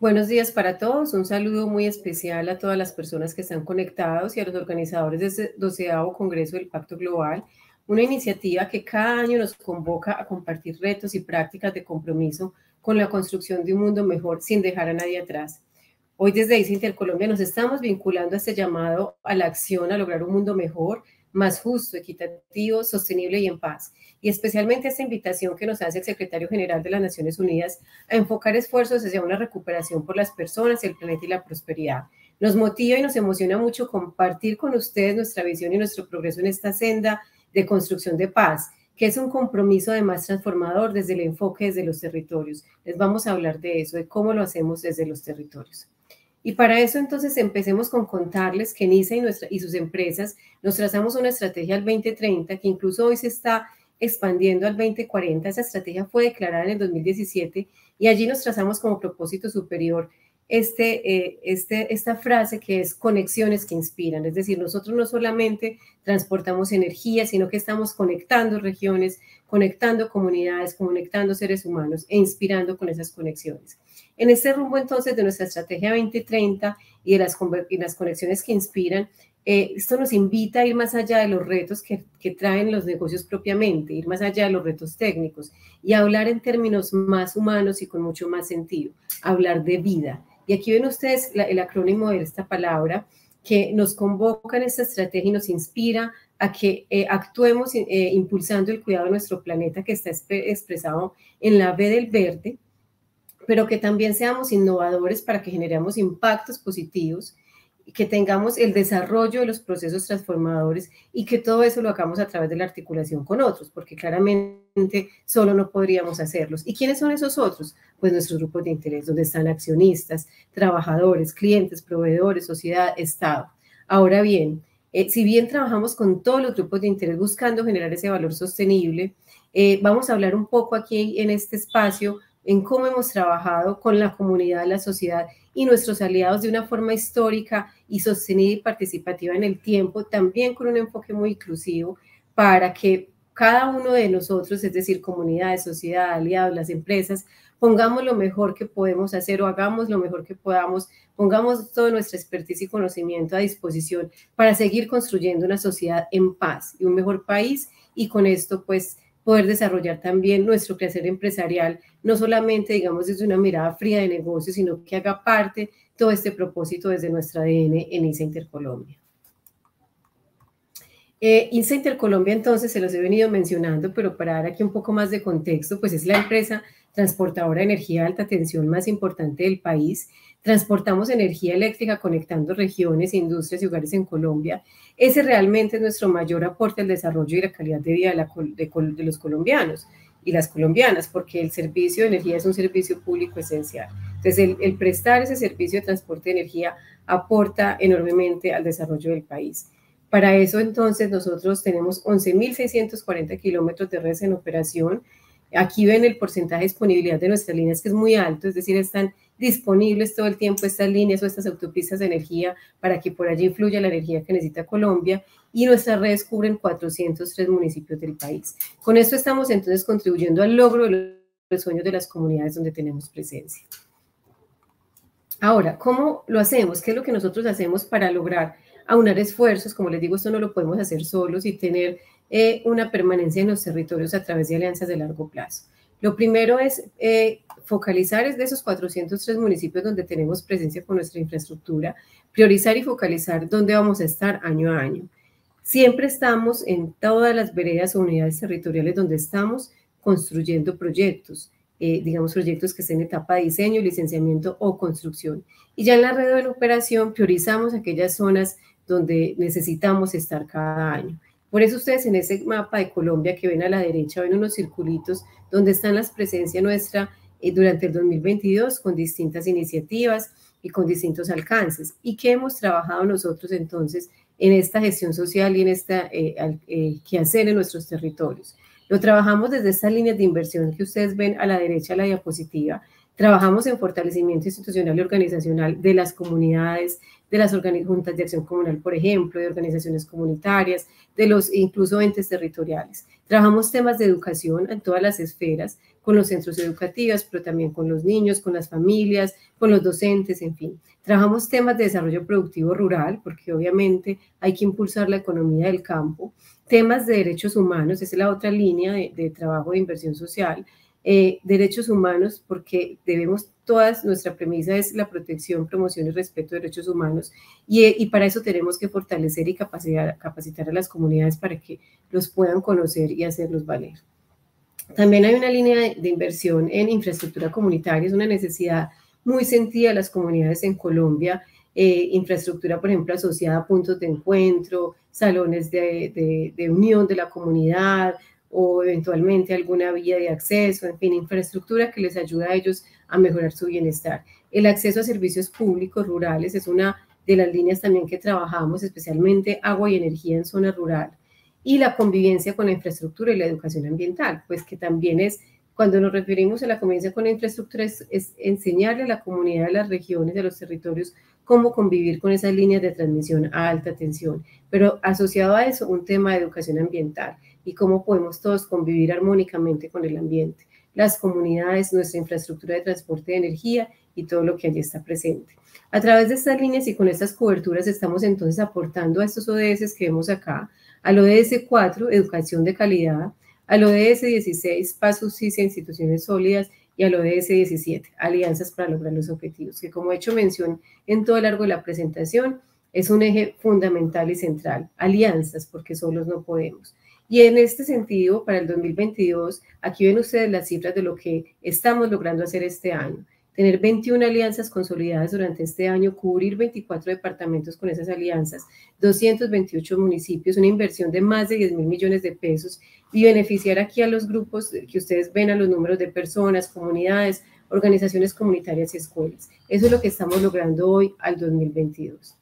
Buenos días para todos. Un saludo muy especial a todas las personas que están conectados y a los organizadores de este doceavo Congreso del Pacto Global, una iniciativa que cada año nos convoca a compartir retos y prácticas de compromiso con la construcción de un mundo mejor sin dejar a nadie atrás. Hoy desde ICE Intercolombia nos estamos vinculando a este llamado a la acción a lograr un mundo mejor más justo, equitativo, sostenible y en paz. Y especialmente esta invitación que nos hace el secretario general de las Naciones Unidas a enfocar esfuerzos hacia una recuperación por las personas, el planeta y la prosperidad. Nos motiva y nos emociona mucho compartir con ustedes nuestra visión y nuestro progreso en esta senda de construcción de paz, que es un compromiso además transformador desde el enfoque desde los territorios. Les vamos a hablar de eso, de cómo lo hacemos desde los territorios. Y para eso entonces empecemos con contarles que NISA y, nuestra, y sus empresas nos trazamos una estrategia al 2030 que incluso hoy se está expandiendo al 2040. Esa estrategia fue declarada en el 2017 y allí nos trazamos como propósito superior este, eh, este, esta frase que es conexiones que inspiran. Es decir, nosotros no solamente transportamos energía, sino que estamos conectando regiones, conectando comunidades, conectando seres humanos e inspirando con esas conexiones. En este rumbo entonces de nuestra estrategia 2030 y de las, conexiones que inspiran, eh, esto nos invita a ir más allá de los retos que, que, traen los negocios propiamente, ir más allá de los retos técnicos y hablar en términos más humanos y con mucho más sentido, hablar de vida. Y aquí ven ustedes el acrónimo de esta palabra que nos convoca en esta estrategia y nos inspira a que eh, actuemos eh, impulsando el cuidado de nuestro planeta que está expresado en la B del verde, pero que también seamos innovadores para que generemos impactos positivos, que tengamos el desarrollo de los procesos transformadores y que todo eso lo hagamos a través de la articulación con otros, porque claramente solo no podríamos hacerlos. ¿Y quiénes son esos otros? Pues nuestros grupos de interés, donde están accionistas, trabajadores, clientes, proveedores, sociedad, Estado. Ahora bien, eh, si bien trabajamos con todos los grupos de interés buscando generar ese valor sostenible, eh, vamos a hablar un poco aquí en este espacio en cómo hemos trabajado con la comunidad, la sociedad y nuestros aliados de una forma histórica y sostenida y participativa en el tiempo, también con un enfoque muy inclusivo para que cada uno de nosotros, es decir, comunidades, sociedad, aliados, las empresas, pongamos lo mejor que podemos hacer o hagamos lo mejor que podamos, pongamos toda nuestra expertise y conocimiento a disposición para seguir construyendo una sociedad en paz y un mejor país. Y con esto pues poder desarrollar también nuestro crecer empresarial, no solamente, digamos, desde una mirada fría de negocio, sino que haga parte todo este propósito desde nuestra ADN en INSA Intercolombia. Eh, INSA Intercolombia, entonces, se los he venido mencionando, pero para dar aquí un poco más de contexto, pues es la empresa transportadora de energía de alta tensión más importante del país. Transportamos energía eléctrica conectando regiones, industrias y hogares en Colombia ese realmente es nuestro mayor aporte al desarrollo y la calidad de vida de, los colombianos y las colombianas, porque el servicio de energía es un servicio público esencial. Entonces, el, prestar ese servicio de transporte de energía aporta enormemente al desarrollo del país. Para eso, entonces, nosotros tenemos 11.640 kilómetros de redes en operación. Aquí ven el porcentaje de disponibilidad de nuestras líneas, que es muy alto, es decir, están disponibles todo el tiempo estas líneas o estas autopistas de energía para que por allí fluya la energía que necesita Colombia y nuestras redes cubren 403 municipios del país. Con esto estamos entonces contribuyendo al logro de los sueños de las comunidades donde tenemos presencia. Ahora, ¿cómo lo hacemos? ¿Qué es lo que nosotros hacemos para lograr aunar esfuerzos? Como les digo, esto no lo podemos hacer solos y tener eh, una permanencia en los territorios a través de alianzas de largo plazo. Lo primero es eh, focalizar es de esos 403 municipios donde tenemos presencia con nuestra infraestructura, priorizar y focalizar dónde vamos a estar año a año. Siempre estamos en todas las veredas o unidades territoriales donde estamos construyendo proyectos, eh, digamos proyectos que estén en etapa de diseño, licenciamiento o construcción. Y ya en la red de la operación priorizamos aquellas zonas donde necesitamos estar cada año. Por eso ustedes en ese mapa de Colombia que ven a la derecha ven unos circulitos donde están las presencias nuestra eh, durante el 2022 con distintas iniciativas y con distintos alcances. ¿Y qué hemos trabajado nosotros entonces en esta gestión social y en esta eh, eh, en nuestros territorios? Lo trabajamos desde estas líneas de inversión que ustedes ven a la derecha de la diapositiva. Trabajamos en fortalecimiento institucional y organizacional de las comunidades, de las juntas de acción comunal, por ejemplo, de organizaciones comunitarias, de los incluso entes territoriales. Trabajamos temas de educación en todas las esferas, con los centros educativos, pero también con los niños, con las familias, con los docentes, en fin. Trabajamos temas de desarrollo productivo rural, porque obviamente hay que impulsar la economía del campo. Temas de derechos humanos, es la otra línea de, trabajo de inversión social. Eh, derechos humanos, porque debemos, todas, nuestra premisa es la protección, promoción y respeto de derechos humanos, y, y para eso tenemos que fortalecer y capacitar, capacitar a las comunidades para que los puedan conocer y hacerlos valer. También hay una línea de inversión en infraestructura comunitaria, es una necesidad muy sentida de las comunidades en Colombia, eh, infraestructura, por ejemplo, asociada a puntos de encuentro, salones de, de, unión de la comunidad o eventualmente alguna vía de acceso, en fin, infraestructura que les ayuda a ellos a mejorar su bienestar. El acceso a servicios públicos rurales es una de las líneas también que trabajamos, especialmente agua y energía en zona rural y la convivencia con la infraestructura y la educación ambiental, pues que también es, cuando nos referimos a la convivencia con la infraestructura, es, enseñarle a la comunidad de las regiones, de los territorios, cómo convivir con esas líneas de transmisión a alta tensión, pero asociado a eso un tema de educación ambiental y cómo podemos todos convivir armónicamente con el ambiente, las comunidades, nuestra infraestructura de transporte de energía y todo lo que allí está presente. A través de estas líneas y con estas coberturas estamos entonces aportando a estos ODS que vemos acá, al ODS 4, Educación de Calidad, al ODS 16, Pasos e Instituciones Sólidas, y al ODS 17, Alianzas para lograr los objetivos, que como he hecho mención en todo el largo de la presentación, es un eje fundamental y central. Alianzas, porque solos no podemos. Y en este sentido, para el 2022, aquí ven ustedes las cifras de lo que estamos logrando hacer este año tener 21 alianzas consolidadas durante este año, cubrir 24 departamentos con esas alianzas, 228 municipios, una inversión de más de 10 mil millones de pesos y beneficiar aquí a los grupos que ustedes ven, a los números de personas, comunidades, organizaciones comunitarias y escuelas. Eso es lo que estamos logrando hoy al 2022.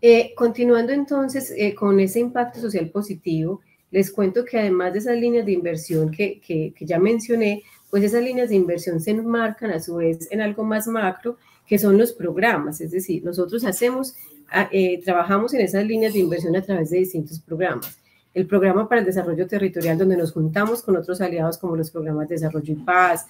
Eh, continuando entonces eh, con ese impacto social positivo, les cuento que además de esas líneas de inversión que, ya mencioné, pues esas líneas de inversión se enmarcan a su vez en algo más macro, que son los programas. Es decir, nosotros hacemos, ah, eh, trabajamos en esas líneas de inversión a través de distintos programas. El programa para el desarrollo territorial, donde nos juntamos con otros aliados como los programas de desarrollo y paz,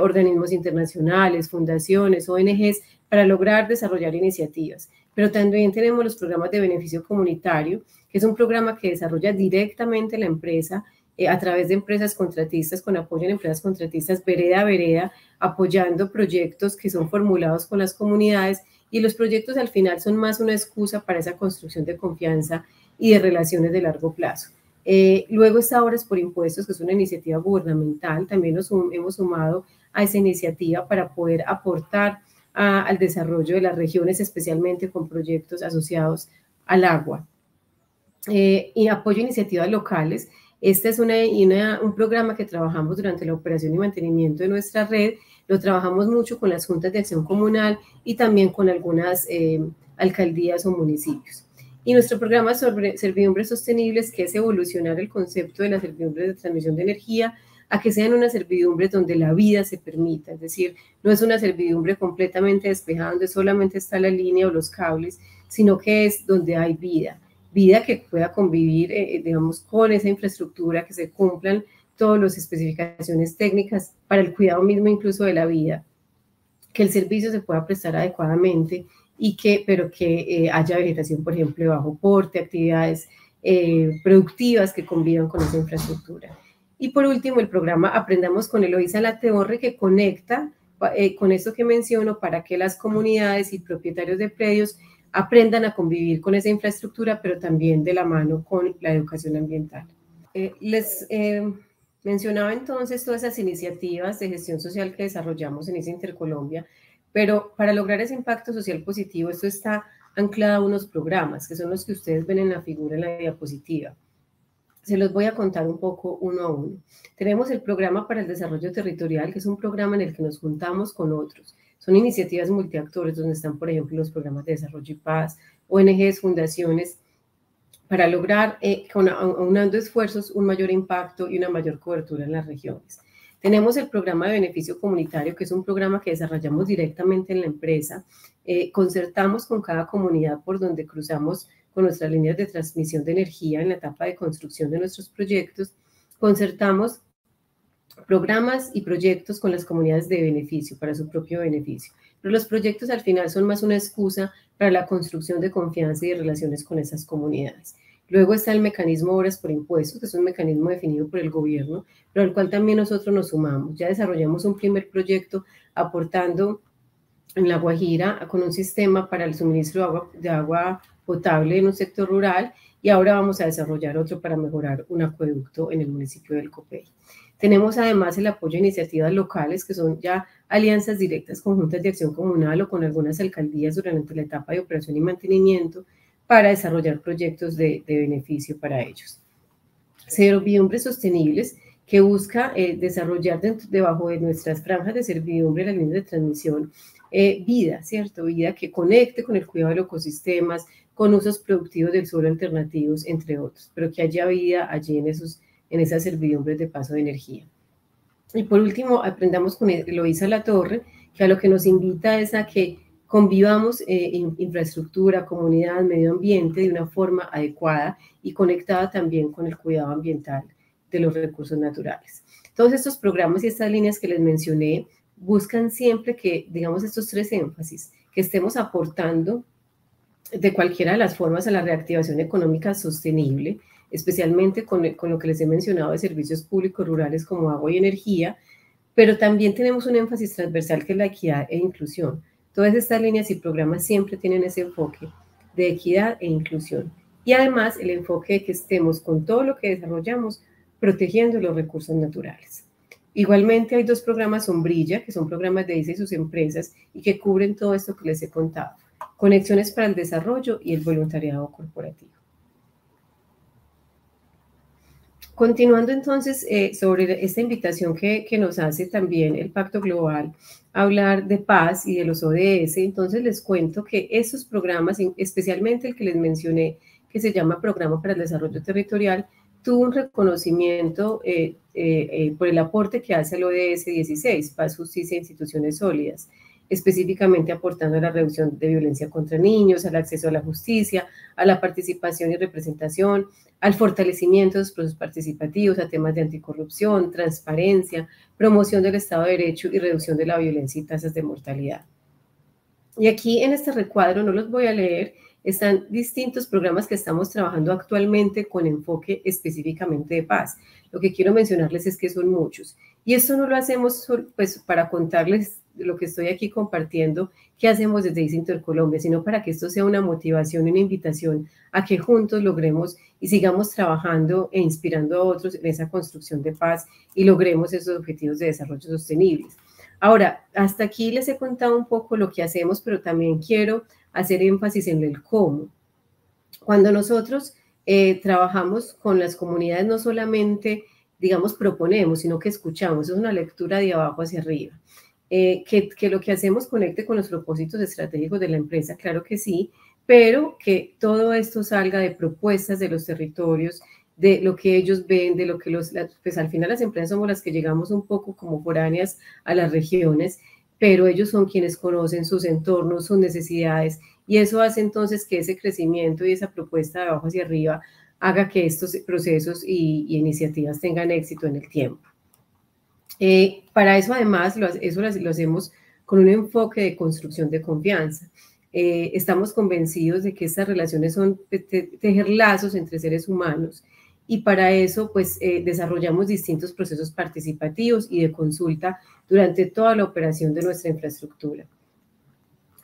organismos internacionales, fundaciones, ONGs, para lograr desarrollar iniciativas. Pero también tenemos los programas de beneficio comunitario, que es un programa que desarrolla directamente la empresa eh, a través de empresas contratistas, con apoyo en empresas contratistas, vereda a vereda, apoyando proyectos que son formulados con las comunidades y los proyectos al final son más una excusa para esa construcción de confianza y de relaciones de largo plazo. Eh, luego está Obras por Impuestos, que es una iniciativa gubernamental, también nos hemos sumado a esa iniciativa para poder aportar al desarrollo de las regiones, especialmente con proyectos asociados al agua. Eh, y apoyo a iniciativas locales, este es un programa que trabajamos durante la operación y mantenimiento de nuestra red. Lo trabajamos mucho con las juntas de acción comunal y también con algunas eh, alcaldías o municipios. Y nuestro programa sobre servidumbres sostenibles, que es evolucionar el concepto de las servidumbres de transmisión de energía a que sean unas servidumbres donde la vida se permita, es decir, no es una servidumbre completamente despejada donde solamente está la línea o los cables, sino que es donde hay vida. Vida que pueda convivir, eh, eh, digamos, con esa infraestructura, que se cumplan todas las especificaciones técnicas para el cuidado mismo incluso de la vida, que el servicio se pueda prestar adecuadamente y que, pero que eh, haya vegetación, por ejemplo, de bajo porte, actividades productivas que convivan con esa infraestructura. Y por último, el programa Aprendamos con Eloisa La Torre, que conecta con esto que menciono para que las comunidades y propietarios de predios aprendan a convivir con esa infraestructura, pero también de la mano con la educación ambiental. Eh, les eh, mencionaba entonces todas esas iniciativas de gestión social que desarrollamos en esa Intercolombia, pero para lograr ese impacto social positivo, esto está anclado a unos programas, que son los que ustedes ven en la figura en la diapositiva. Se los voy a contar un poco uno a uno. Tenemos el programa para el desarrollo territorial, que es un programa en el que nos juntamos con otros son iniciativas multiactores donde están, por ejemplo, los programas de desarrollo y paz, ONGs, fundaciones, para lograr, eh, aunando esfuerzos, un mayor impacto y una mayor cobertura en las regiones. Tenemos el programa de beneficio comunitario, que es un programa que desarrollamos directamente en la empresa. Eh, concertamos con cada comunidad por donde cruzamos con nuestras líneas de transmisión de energía en la etapa de construcción de nuestros proyectos. Concertamos programas y proyectos con las comunidades de beneficio, para su propio beneficio. Pero los proyectos al final son más una excusa para la construcción de confianza y de relaciones con esas comunidades. Luego está el mecanismo Obras por Impuestos, que es un mecanismo definido por el gobierno, pero al cual también nosotros nos sumamos. Ya desarrollamos un primer proyecto aportando en La Guajira con un sistema para el suministro de agua, de agua potable en un sector rural y ahora vamos a desarrollar otro para mejorar un acueducto en el municipio del Copey. Tenemos además el apoyo a iniciativas locales, que son ya alianzas directas conjuntas de acción comunal o con algunas alcaldías durante la etapa de operación y mantenimiento para desarrollar proyectos de, beneficio para ellos. Servidumbre sostenibles, que busca eh, desarrollar debajo de nuestras franjas de servidumbre, la línea de transmisión, eh, vida, ¿cierto? Vida que conecte con el cuidado de los ecosistemas, con usos productivos del suelo alternativos, entre otros, pero que haya vida allí en esos en esas servidumbres de paso de energía. Y por último, aprendamos con Eloisa La Torre, que a lo que nos invita es a que convivamos eh, en infraestructura, comunidad, medio ambiente de una forma adecuada y conectada también con el cuidado ambiental de los recursos naturales. Todos estos programas y estas líneas que les mencioné buscan siempre que, digamos, estos tres énfasis, que estemos aportando de cualquiera de las formas a la reactivación económica sostenible, especialmente con, lo que les he mencionado de servicios públicos rurales como agua y energía, pero también tenemos un énfasis transversal que es la equidad e inclusión. Todas estas líneas y programas siempre tienen ese enfoque de equidad e inclusión. Y además el enfoque de que estemos con todo lo que desarrollamos protegiendo los recursos naturales. Igualmente hay dos programas sombrilla, que son programas de ICE y sus empresas y que cubren todo esto que les he contado. Conexiones para el desarrollo y el voluntariado corporativo. Continuando entonces eh, sobre esta invitación que, que, nos hace también el Pacto Global a hablar de paz y de los ODS, entonces les cuento que esos programas, especialmente el que les mencioné, que se llama Programa para el Desarrollo Territorial, tuvo un reconocimiento eh, eh, por el aporte que hace al ODS 16, Paz, Justicia e Instituciones Sólidas específicamente aportando a la reducción de violencia contra niños, al acceso a la justicia, a la participación y representación, al fortalecimiento de los procesos participativos, a temas de anticorrupción, transparencia, promoción del Estado de Derecho y reducción de la violencia y tasas de mortalidad. Y aquí en este recuadro, no los voy a leer, están distintos programas que estamos trabajando actualmente con enfoque específicamente de paz. Lo que quiero mencionarles es que son muchos. Y esto no lo hacemos pues, para contarles lo que estoy aquí compartiendo, qué hacemos desde ICE Intercolombia, sino para que esto sea una motivación una invitación a que juntos logremos y sigamos trabajando e inspirando a otros en esa construcción de paz y logremos esos objetivos de desarrollo sostenibles. Ahora, hasta aquí les he contado un poco lo que hacemos, pero también quiero hacer énfasis en el cómo. Cuando nosotros eh, trabajamos con las comunidades, no solamente, digamos, proponemos, sino que escuchamos, es una lectura de abajo hacia arriba. Eh, que, que, lo que hacemos conecte con los propósitos estratégicos de la empresa, claro que sí, pero que todo esto salga de propuestas de los territorios, de lo que ellos ven, de lo que los, pues al final las empresas somos las que llegamos un poco como foráneas a las regiones pero ellos son quienes conocen sus entornos, sus necesidades, y eso hace entonces que ese crecimiento y esa propuesta de abajo hacia arriba haga que estos procesos y, iniciativas tengan éxito en el tiempo. Eh, para eso además, lo, eso lo, hacemos con un enfoque de construcción de confianza. Eh, estamos convencidos de que estas relaciones son tejer lazos entre seres humanos y para eso pues eh, desarrollamos distintos procesos participativos y de consulta durante toda la operación de nuestra infraestructura.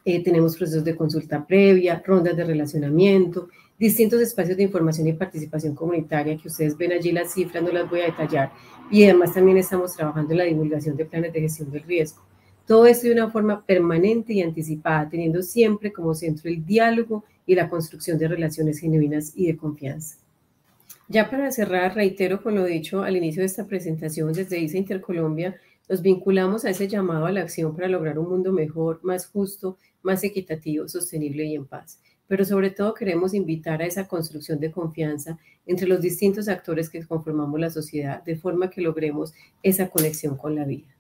Eh, tenemos procesos de consulta previa, rondas de relacionamiento, distintos espacios de información y participación comunitaria que ustedes ven allí las cifras, no las voy a detallar, y además también estamos trabajando en la divulgación de planes de gestión del riesgo. Todo esto de una forma permanente y anticipada, teniendo siempre como centro el diálogo y la construcción de relaciones genuinas y de confianza. Ya para cerrar, reitero con lo dicho al inicio de esta presentación, desde ICE Intercolombia nos vinculamos a ese llamado a la acción para lograr un mundo mejor, más justo, más equitativo, sostenible y en paz. pero sobre todo queremos invitar a esa construcción de confianza entre los distintos actores que conformamos la sociedad, de forma que logremos esa conexión con la vida.